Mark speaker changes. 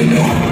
Speaker 1: you. know